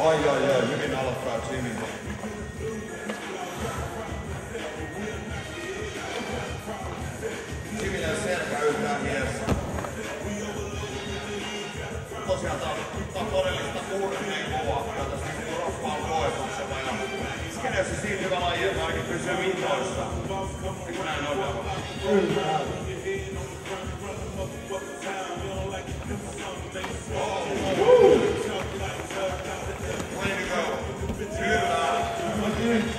Ai ai ai, hyvin Jimmy. Jimmy ei selkä yhtään hiessä. Tosiaan tää tää on todellista urneen kovaa, jota kun rokkaa on koetuksella. Ja skeneessä siinä hyvä laji, että ainakin pysyy mitoissa. Eikö näin ole? Kyllä.